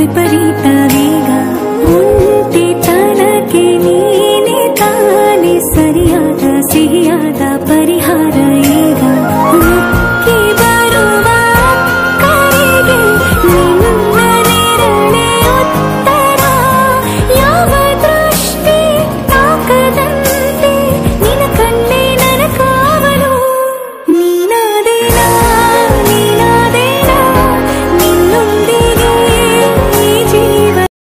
ी ते गा ते ने ते सर्यादा सदा परि